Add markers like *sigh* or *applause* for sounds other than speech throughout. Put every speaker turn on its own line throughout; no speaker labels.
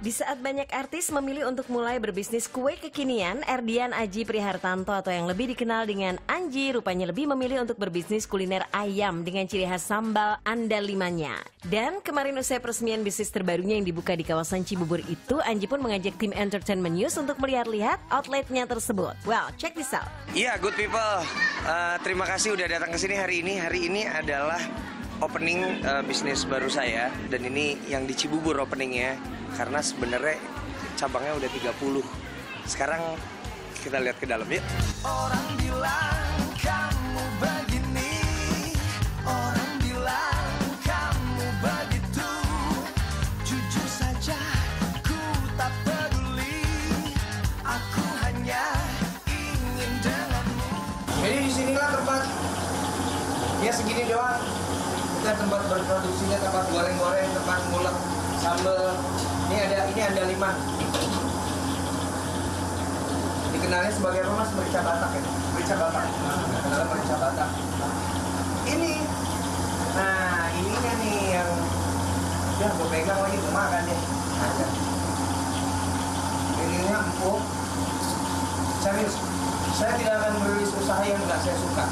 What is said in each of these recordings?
Di saat banyak artis memilih untuk mulai berbisnis kue kekinian, Erdian Aji Prihartanto atau yang lebih dikenal dengan Anji rupanya lebih memilih untuk berbisnis kuliner ayam dengan ciri khas sambal andalimanya. Dan kemarin usai peresmian bisnis terbarunya yang dibuka di kawasan Cibubur itu, Anji pun mengajak tim Entertainment News untuk melihat-lihat outletnya tersebut. Well, check this out.
Iya, good people. Uh, terima kasih udah datang ke sini hari ini. Hari ini adalah opening uh, bisnis baru saya dan ini yang di Cibubur openingnya karena sebenarnya cabangnya udah 30. Sekarang kita lihat ke dalam yuk. Orang bilang kamu begini, orang bilang kamu begitu. Jujur saja ku tak peduli, aku hanya ingin denganmu. Jadi di sinilah tempat ya segini doang. Kita tempat berproduksinya, tempat goreng-goreng, tempat ngulek sambal ini ada ini ada lima. Dikenalnya sebagai apa mas? Merica batak ya? Merica batak. Kenalnya merica batak. Ini. Nah ininya nih yang ya gue pegang lagi gue makan deh. Ada. Ininya empuk. Serius. Saya tidak akan merilis usaha yang nggak saya suka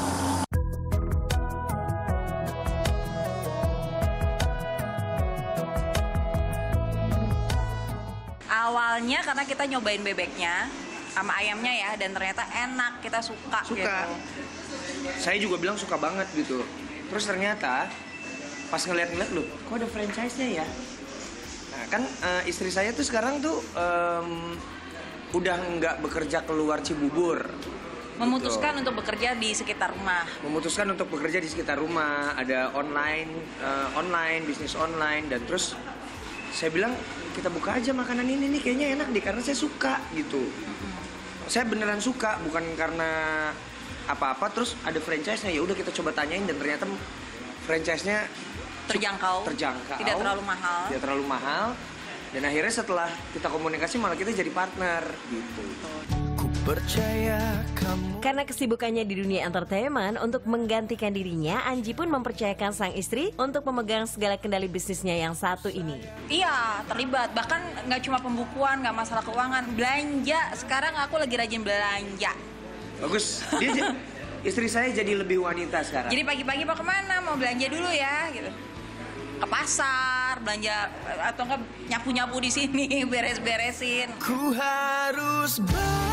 awalnya karena kita nyobain bebeknya sama ayamnya ya dan ternyata enak kita suka
suka.
gitu.
saya juga bilang suka banget gitu. Terus ternyata pas ngeliat-ngeliat loh kok ada franchise-nya ya? Nah kan uh, istri saya tuh sekarang tuh um, udah nggak bekerja keluar Cibubur.
Memutuskan gitu. untuk bekerja di sekitar rumah.
Memutuskan untuk bekerja di sekitar rumah. Ada online uh, online bisnis online dan terus saya bilang kita buka aja makanan ini nih kayaknya enak deh karena saya suka gitu. Saya beneran suka bukan karena apa-apa terus ada franchise-nya ya udah kita coba tanyain dan ternyata franchise-nya
terjangkau.
terjangkau.
Tidak terlalu mahal.
Tidak terlalu mahal. Dan akhirnya setelah kita komunikasi malah kita jadi partner gitu
percaya kamu. Karena kesibukannya di dunia entertainment untuk menggantikan dirinya, Anji pun mempercayakan sang istri untuk memegang segala kendali bisnisnya yang satu ini.
Iya, terlibat. Bahkan nggak cuma pembukuan, nggak masalah keuangan, belanja. Sekarang aku lagi rajin belanja.
Bagus. Dia *laughs* istri saya jadi lebih wanita sekarang.
Jadi pagi-pagi mau ke mana? Mau belanja dulu ya, gitu ke pasar belanja atau enggak nyapu nyapu di sini *laughs* beres beresin. Ku harus ber